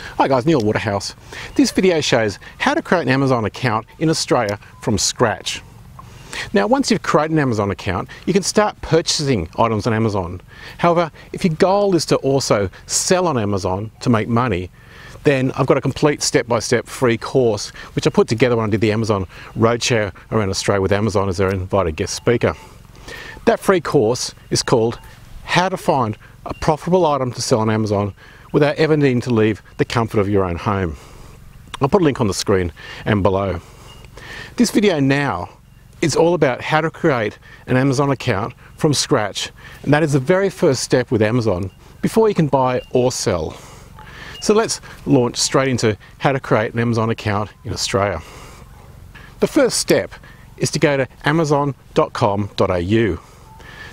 Hi guys, Neil Waterhouse. This video shows how to create an Amazon account in Australia from scratch. Now once you've created an Amazon account, you can start purchasing items on Amazon. However, if your goal is to also sell on Amazon to make money, then I've got a complete step-by-step -step free course which I put together when I did the Amazon Roadshow around Australia with Amazon as their invited guest speaker. That free course is called How to Find a Profitable Item to Sell on Amazon without ever needing to leave the comfort of your own home. I'll put a link on the screen and below. This video now is all about how to create an Amazon account from scratch and that is the very first step with Amazon before you can buy or sell. So let's launch straight into how to create an Amazon account in Australia. The first step is to go to amazon.com.au.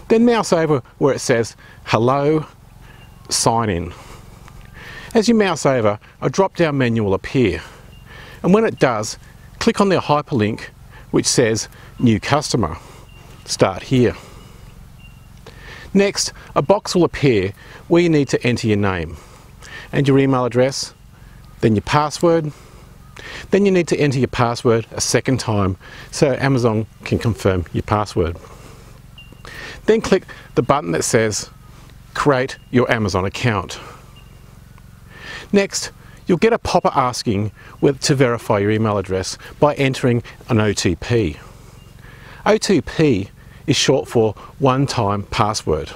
Then mouse over where it says hello, sign in. As you mouse over, a drop-down menu will appear. And when it does, click on the hyperlink which says New Customer. Start here. Next, a box will appear where you need to enter your name and your email address, then your password. Then you need to enter your password a second time so Amazon can confirm your password. Then click the button that says Create your Amazon account. Next, you'll get a pop-up asking to verify your email address by entering an OTP. OTP is short for one-time password.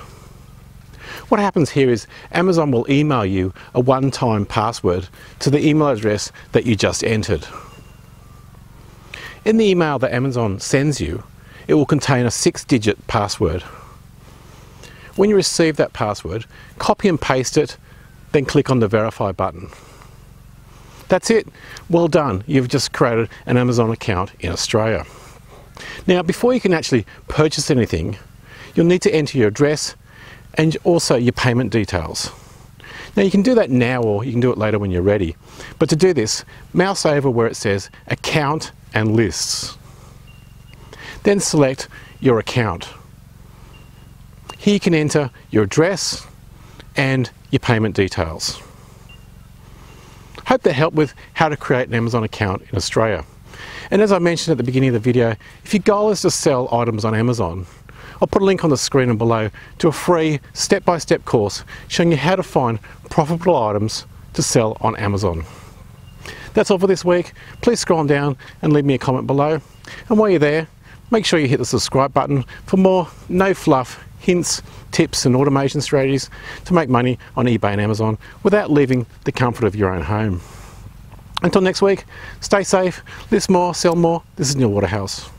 What happens here is Amazon will email you a one-time password to the email address that you just entered. In the email that Amazon sends you, it will contain a six-digit password. When you receive that password, copy and paste it then click on the verify button. That's it. Well done. You've just created an Amazon account in Australia. Now, before you can actually purchase anything, you'll need to enter your address and also your payment details. Now you can do that now or you can do it later when you're ready. But to do this, mouse over where it says account and lists. Then select your account. Here you can enter your address and your payment details. Hope that helped with how to create an Amazon account in Australia. And as I mentioned at the beginning of the video, if your goal is to sell items on Amazon, I'll put a link on the screen and below to a free step-by-step -step course showing you how to find profitable items to sell on Amazon. That's all for this week. Please scroll on down and leave me a comment below. And while you're there, make sure you hit the subscribe button for more no fluff hints, tips and automation strategies to make money on eBay and Amazon without leaving the comfort of your own home. Until next week, stay safe, list more, sell more. This is Neil Waterhouse.